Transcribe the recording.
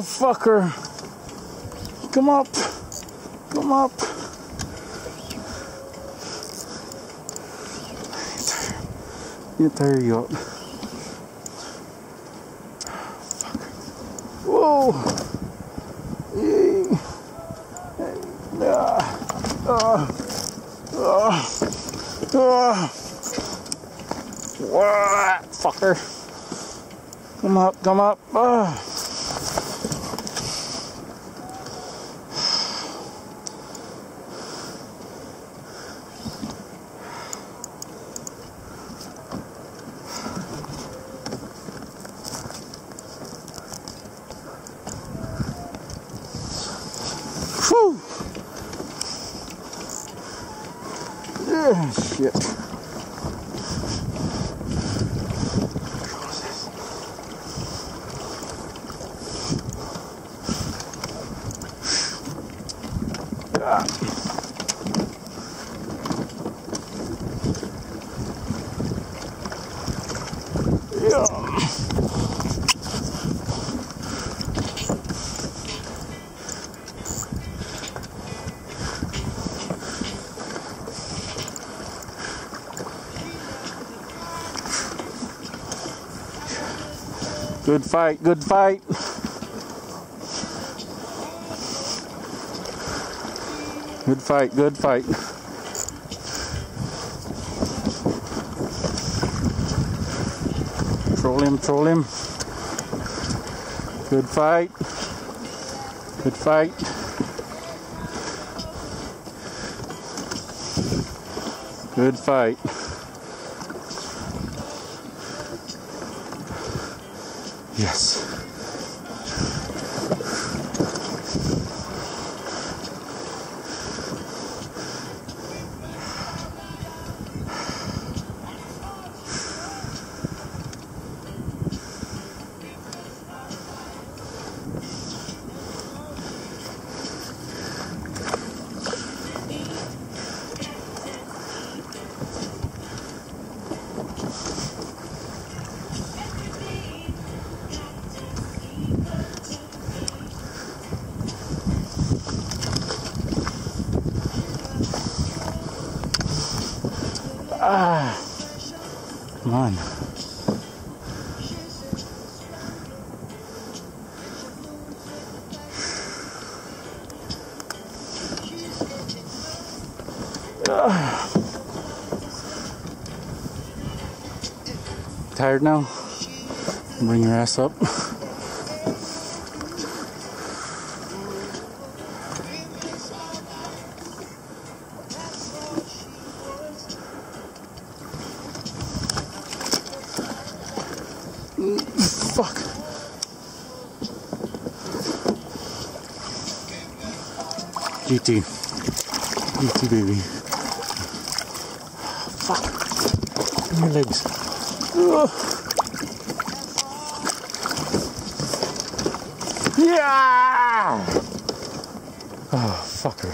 Oh, fucker. Come up. Come up. Get there you go. Whoa. Yay. Ah. Ah. Ah. Ah. Fucker. Come up, come up. Ah. Shit. Ah. Yeah. Good fight, good fight. Good fight, good fight. Troll him, troll him. Good fight. Good fight. Good fight. Yes. Ah. Come on. Tired now? Bring your ass up. GT baby. Fuck. Your legs. Ugh. Yeah! Oh, fucker.